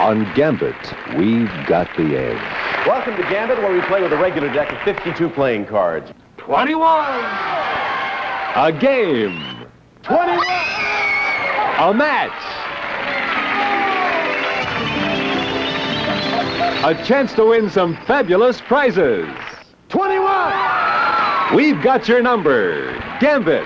On Gambit, we've got the edge. Welcome to Gambit, where we play with a regular deck of 52 playing cards. 21. A game. 21! A match. A chance to win some fabulous prizes. 21! We've got your number. Gambit.